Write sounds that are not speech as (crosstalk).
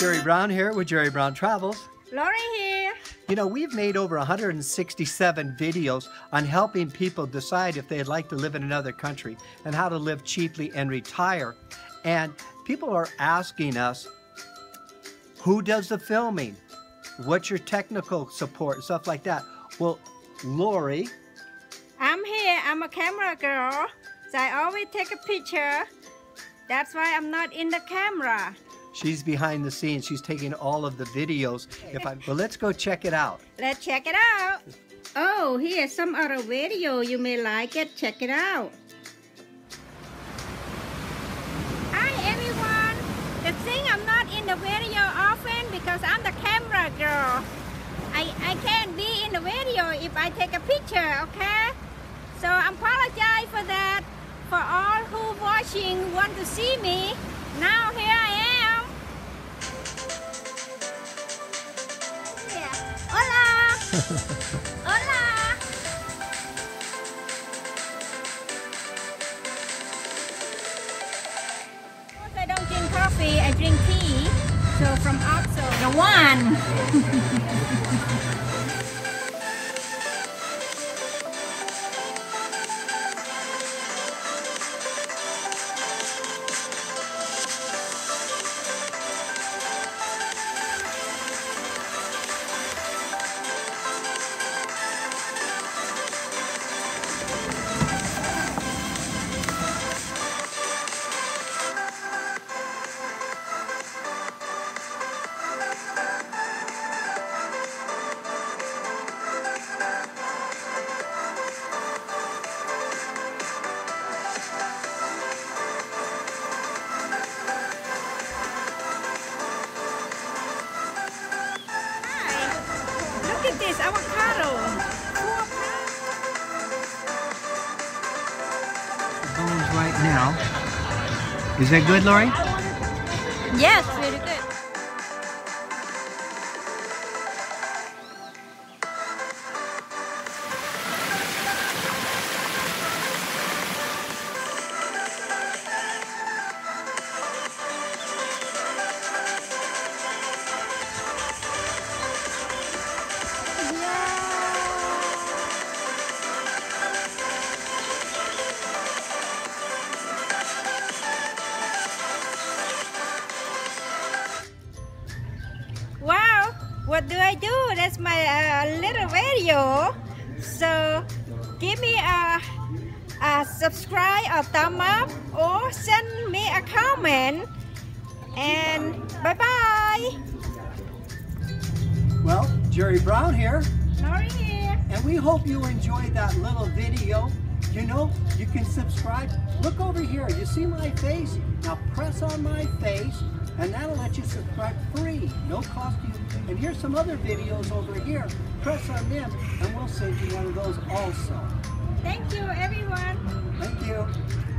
Jerry Brown here with Jerry Brown Travels. Lori here. You know, we've made over 167 videos on helping people decide if they'd like to live in another country and how to live cheaply and retire. And people are asking us, who does the filming? What's your technical support? Stuff like that. Well, Lori. I'm here. I'm a camera girl. So I always take a picture. That's why I'm not in the camera. She's behind the scenes. She's taking all of the videos. If I, well, let's go check it out. Let's check it out. Oh, here's some other video. You may like it. Check it out. Hi, everyone. The thing I'm not in the video often because I'm the camera girl. I, I can't be in the video if I take a picture, okay? So I apologize for that. For all who watching want to see me, now here I am. Hola! Because I don't drink coffee, I drink tea. So from Oxxo, the one. (laughs) this avocado. Bones right now. Is that good, Lori? Yes, very good. What do I do? That's my uh, little video. So give me a, a subscribe or thumb up or send me a comment. And bye bye. Well, Jerry Brown here. Lori here. And we hope you enjoyed that little video. You know, you can subscribe. Look over here. You see my face? Now press on my face, and that'll let you subscribe free. No cost to you. And here's some other videos over here. Press on them, and we'll send you one of those also. Thank you, everyone. Thank you.